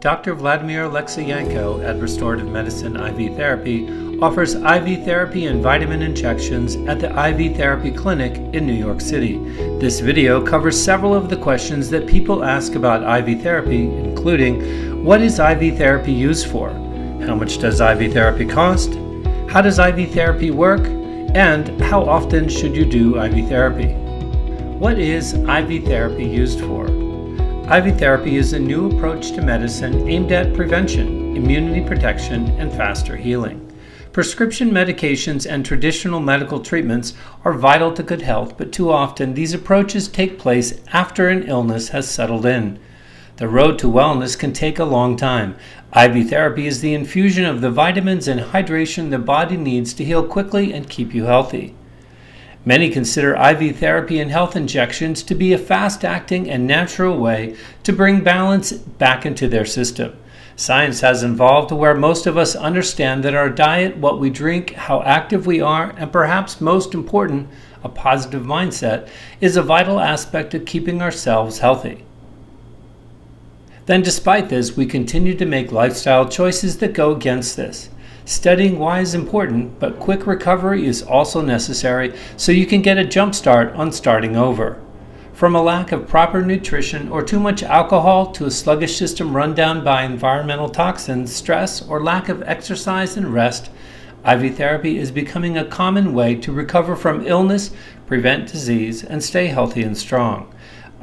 Dr. Vladimir Alexeyenko at Restorative Medicine IV Therapy offers IV therapy and vitamin injections at the IV Therapy Clinic in New York City. This video covers several of the questions that people ask about IV therapy, including what is IV therapy used for? How much does IV therapy cost? How does IV therapy work? And how often should you do IV therapy? What is IV therapy used for? IV therapy is a new approach to medicine aimed at prevention, immunity protection, and faster healing. Prescription medications and traditional medical treatments are vital to good health, but too often these approaches take place after an illness has settled in. The road to wellness can take a long time. IV therapy is the infusion of the vitamins and hydration the body needs to heal quickly and keep you healthy. Many consider IV therapy and health injections to be a fast acting and natural way to bring balance back into their system. Science has evolved to where most of us understand that our diet, what we drink, how active we are, and perhaps most important, a positive mindset, is a vital aspect of keeping ourselves healthy. Then, despite this, we continue to make lifestyle choices that go against this. Studying why is important, but quick recovery is also necessary so you can get a jump start on starting over. From a lack of proper nutrition or too much alcohol to a sluggish system run down by environmental toxins, stress, or lack of exercise and rest, IV therapy is becoming a common way to recover from illness, prevent disease, and stay healthy and strong.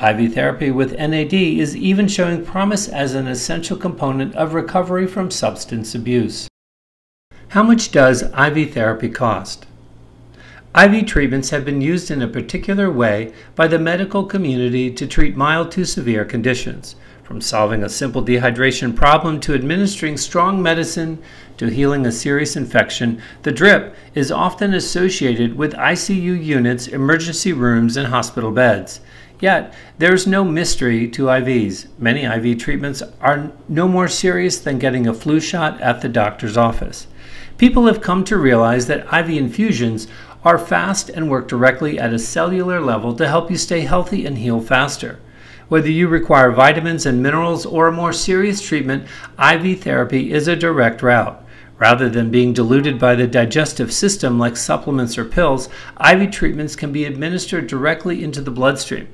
IV therapy with NAD is even showing promise as an essential component of recovery from substance abuse. How much does IV therapy cost? IV treatments have been used in a particular way by the medical community to treat mild to severe conditions, from solving a simple dehydration problem to administering strong medicine to healing a serious infection. The drip is often associated with ICU units, emergency rooms, and hospital beds. Yet, there is no mystery to IVs. Many IV treatments are no more serious than getting a flu shot at the doctor's office. People have come to realize that IV infusions are fast and work directly at a cellular level to help you stay healthy and heal faster. Whether you require vitamins and minerals or a more serious treatment, IV therapy is a direct route. Rather than being diluted by the digestive system like supplements or pills, IV treatments can be administered directly into the bloodstream.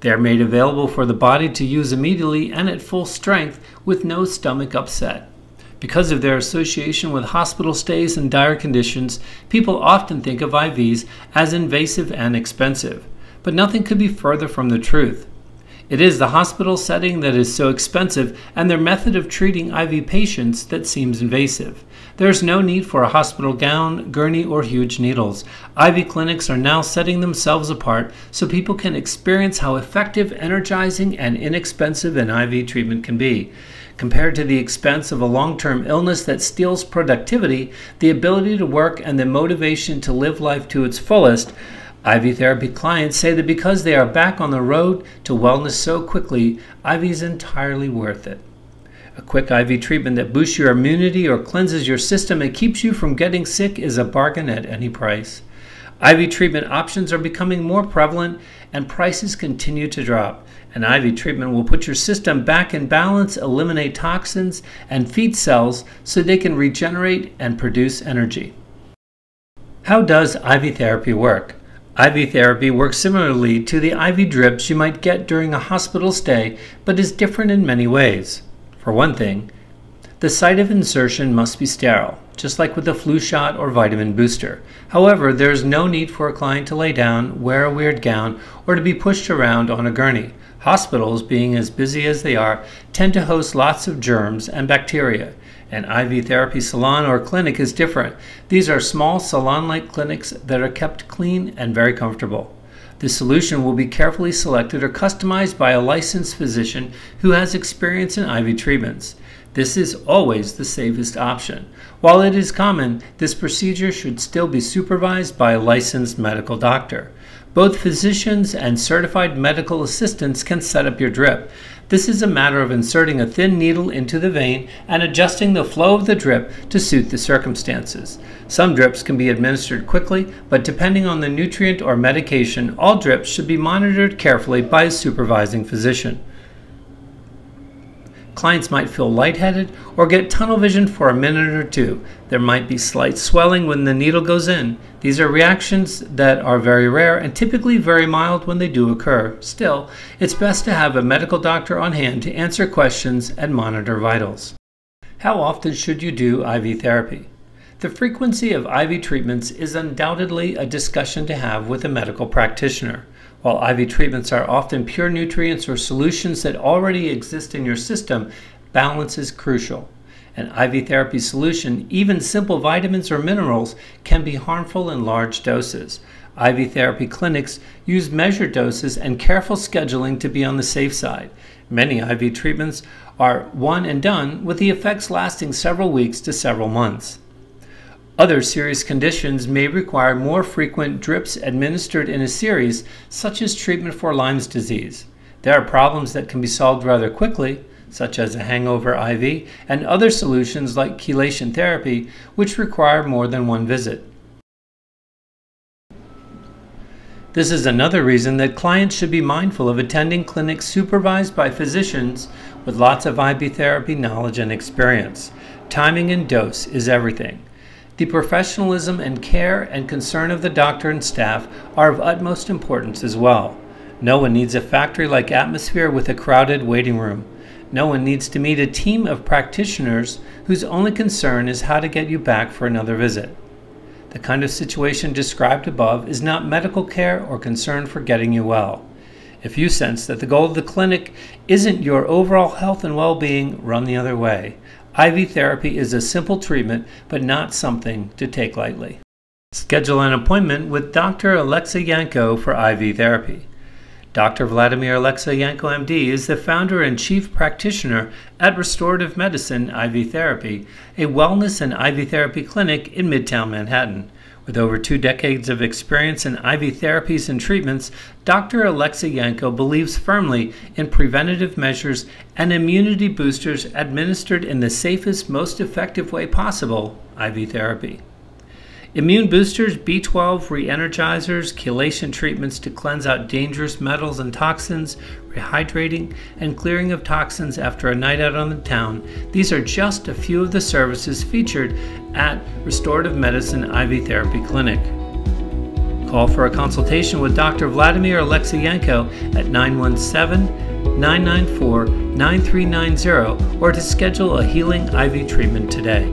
They are made available for the body to use immediately and at full strength with no stomach upset. Because of their association with hospital stays and dire conditions, people often think of IVs as invasive and expensive. But nothing could be further from the truth. It is the hospital setting that is so expensive and their method of treating IV patients that seems invasive. There is no need for a hospital gown, gurney, or huge needles. IV clinics are now setting themselves apart so people can experience how effective, energizing, and inexpensive an IV treatment can be. Compared to the expense of a long term illness that steals productivity, the ability to work, and the motivation to live life to its fullest, IV therapy clients say that because they are back on the road to wellness so quickly, IV is entirely worth it. A quick IV treatment that boosts your immunity or cleanses your system and keeps you from getting sick is a bargain at any price. IV treatment options are becoming more prevalent and prices continue to drop. An IV treatment will put your system back in balance, eliminate toxins, and feed cells so they can regenerate and produce energy. How does IV therapy work? IV therapy works similarly to the IV drips you might get during a hospital stay, but is different in many ways. For one thing, the site of insertion must be sterile just like with a flu shot or vitamin booster. However, there is no need for a client to lay down, wear a weird gown, or to be pushed around on a gurney. Hospitals, being as busy as they are, tend to host lots of germs and bacteria. An IV therapy salon or clinic is different. These are small salon like clinics that are kept clean and very comfortable. The solution will be carefully selected or customized by a licensed physician who has experience in IV treatments. This is always the safest option. While it is common, this procedure should still be supervised by a licensed medical doctor. Both physicians and certified medical assistants can set up your drip. This is a matter of inserting a thin needle into the vein and adjusting the flow of the drip to suit the circumstances. Some drips can be administered quickly, but depending on the nutrient or medication, all drips should be monitored carefully by a supervising physician. Clients might feel lightheaded or get tunnel vision for a minute or two. There might be slight swelling when the needle goes in. These are reactions that are very rare and typically very mild when they do occur. Still, it's best to have a medical doctor on hand to answer questions and monitor vitals. How often should you do IV therapy? The frequency of IV treatments is undoubtedly a discussion to have with a medical practitioner. While IV treatments are often pure nutrients or solutions that already exist in your system, balance is crucial. An IV therapy solution, even simple vitamins or minerals, can be harmful in large doses. IV therapy clinics use measured doses and careful scheduling to be on the safe side. Many IV treatments are one and done, with the effects lasting several weeks to several months. Other serious conditions may require more frequent drips administered in a series, such as treatment for Lyme's disease. There are problems that can be solved rather quickly, such as a hangover IV, and other solutions like chelation therapy, which require more than one visit. This is another reason that clients should be mindful of attending clinics supervised by physicians with lots of IV therapy knowledge and experience. Timing and dose is everything. The professionalism and care and concern of the doctor and staff are of utmost importance as well. No one needs a factory like atmosphere with a crowded waiting room. No one needs to meet a team of practitioners whose only concern is how to get you back for another visit. The kind of situation described above is not medical care or concern for getting you well. If you sense that the goal of the clinic isn't your overall health and well being, run the other way. IV therapy is a simple treatment, but not something to take lightly. Schedule an appointment with Dr. Alexeyenko for IV therapy. Dr. Vladimir Alexeyenko, MD, is the founder and chief practitioner at Restorative Medicine IV Therapy, a wellness and IV therapy clinic in Midtown Manhattan. With over two decades of experience in IV therapies and treatments, Dr. Alexa Alexeyenko believes firmly in preventative measures and immunity boosters administered in the safest, most effective way possible IV therapy. Immune boosters, B12 re-energizers, chelation treatments to cleanse out dangerous metals and toxins, rehydrating, and clearing of toxins after a night out on the town. These are just a few of the services featured at Restorative Medicine IV Therapy Clinic. Call for a consultation with Dr. Vladimir Alexeyenko at 917 994 9390 or to schedule a healing IV treatment today.